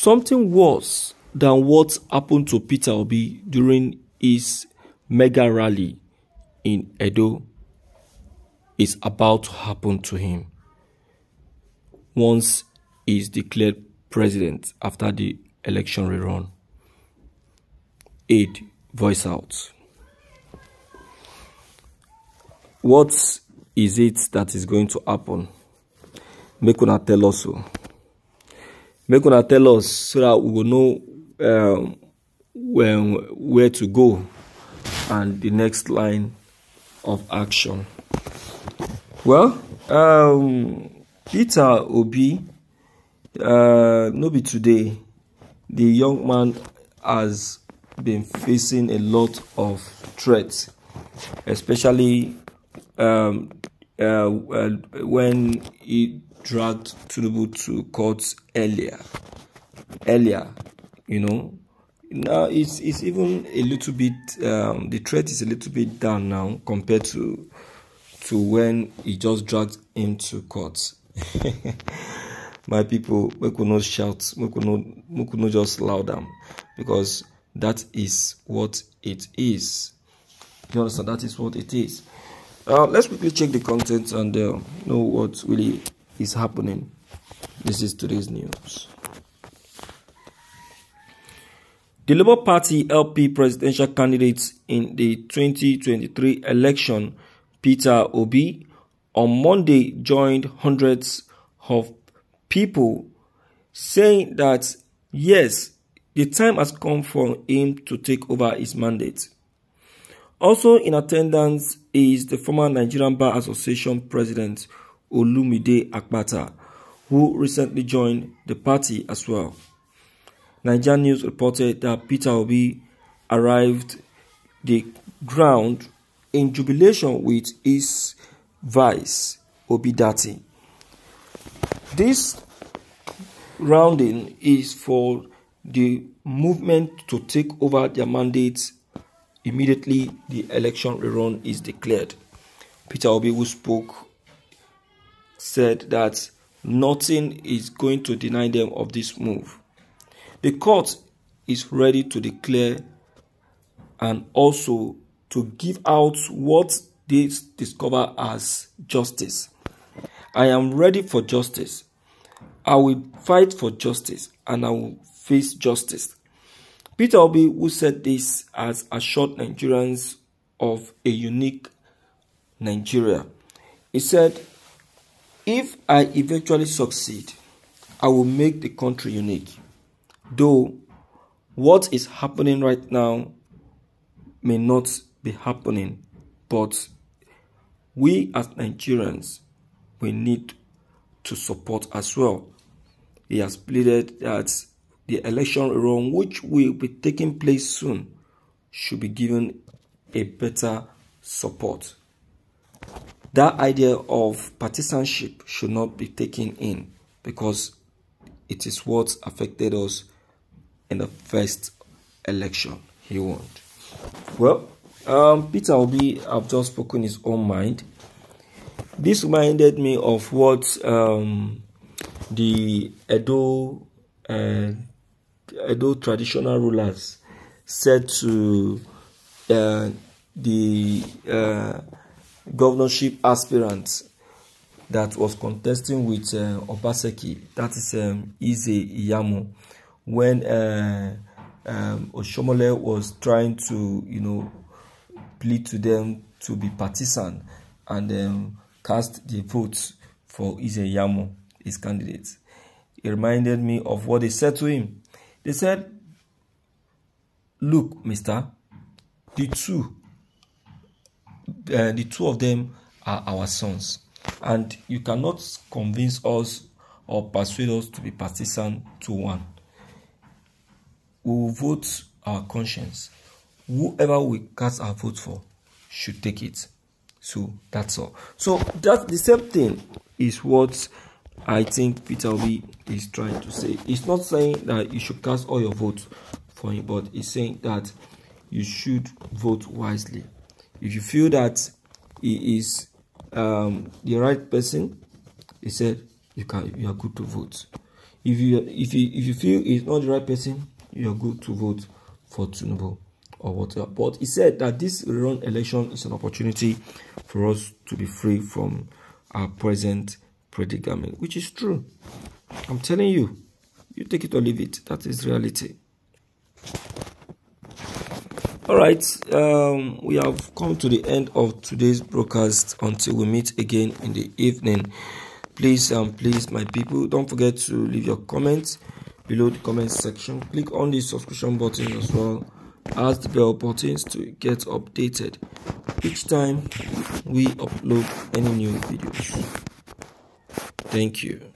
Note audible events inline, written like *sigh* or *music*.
something worse than what happened to Peter Obi during his mega rally in Edo is about to happen to him once he is declared president after the election rerun. Aid voice out. What is it that is going to happen? Make una tell us so. Make una tell us so that we will know um, when, where to go and the next line of action. Well, um, Peter Obi, uh, no be today, the young man has been facing a lot of threats, especially um, uh, when he dragged Tinubu to court earlier. Earlier, you know. Now it's it's even a little bit um, the threat is a little bit down now compared to to when he just dragged him to court. *laughs* My people, we could not shout, we could not we could not just loud them because that is what it is. You understand? That is what it is. Uh, let's quickly check the content and uh, know what really is happening. This is today's news. The Labour Party LP presidential candidate in the 2023 election, Peter Obi, on Monday joined hundreds of people saying that yes, the time has come for him to take over his mandate. Also in attendance is the former Nigerian Bar Association president Olumide Akpata, who recently joined the party as well. Nigerian News reported that Peter Obi arrived the ground in jubilation with his vice, Obidati. This rounding is for the movement to take over their mandates immediately the election rerun is declared. Peter Obi, who spoke, said that nothing is going to deny them of this move. The court is ready to declare and also to give out what they discover as justice. I am ready for justice. I will fight for justice and I will face justice. Peter Obi, who said this, has assured Nigerians of a unique Nigeria. He said, If I eventually succeed, I will make the country unique. Though what is happening right now may not be happening, but we as Nigerians, we need to support as well. He has pleaded that the election run, which will be taking place soon, should be given a better support. That idea of partisanship should not be taken in because it is what affected us in the first election he won. Well, um, Peter Obi have just spoken his own mind. This reminded me of what um, the Edo uh, Edo traditional rulers said to uh, the uh, governorship aspirant that was contesting with uh, Obaseki, that is um, Ize Iyamu, when uh, um, Oshiomhole was trying to, you know, plead to them to be partisan and um, cast the votes for Ize Iyamu, his candidate. It reminded me of what they said to him. They said, Look, mister, the two, uh, the two of them are our sons. And you cannot convince us or persuade us to be partisan to one we will vote our conscience. Whoever we cast our vote for should take it. So that's all. So that's the same thing is what I think Peter Obi is trying to say. He's not saying that you should cast all your votes for him, but he's saying that you should vote wisely. If you feel that he is um, the right person, he said you can you are good to vote. if you if you if you feel he's not the right person you're good to vote for Tinubu or whatever. But he said that this run election is an opportunity for us to be free from our present predicament which is true. I'm telling you you take it or leave it. That is reality all right um, we have come to the end of today's broadcast until we meet again in the evening. Please um please my people don't forget to leave your comments below the comment section. Click on the subscription button as well as the bell buttons to get updated each time we upload any new videos. Thank you